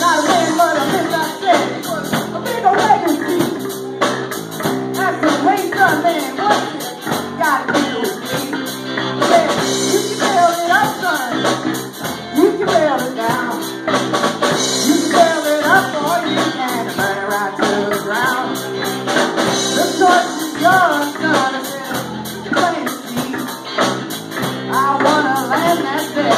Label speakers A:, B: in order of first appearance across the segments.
A: Not a man, but a man, I legacy. That's the way man. What you gotta do you can build it up, son. You can build it down. You can build it up you burn it right to the ground. The is yours, son. I want a land that's there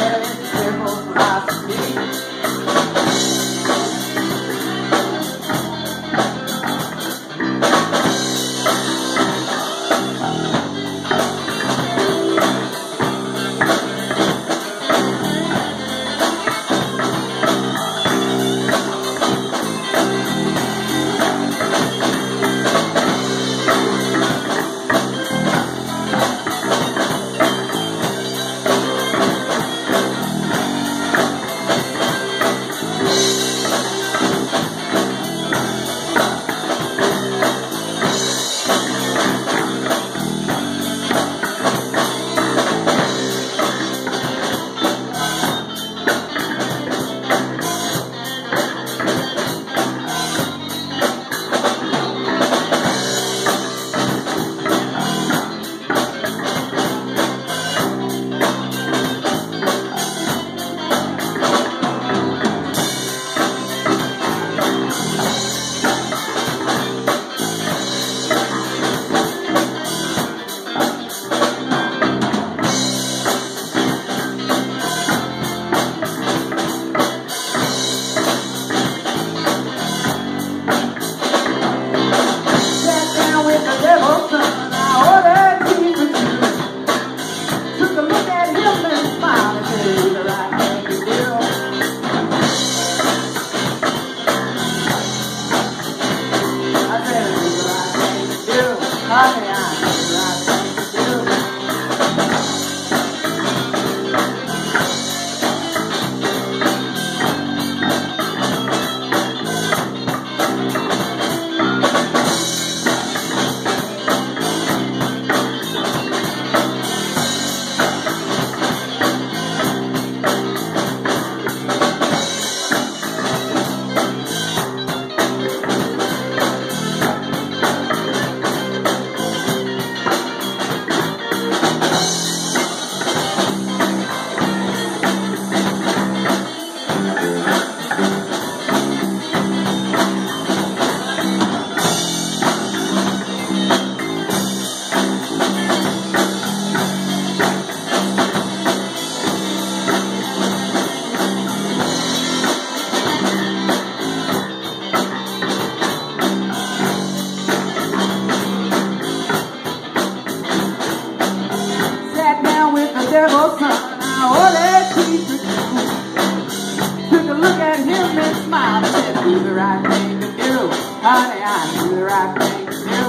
A: "Do the right thing to do, honey. I do the right thing to do.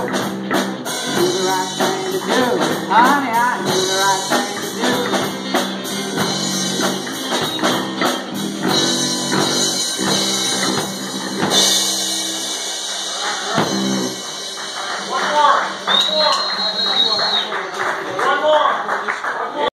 A: Do the right thing to do, honey. I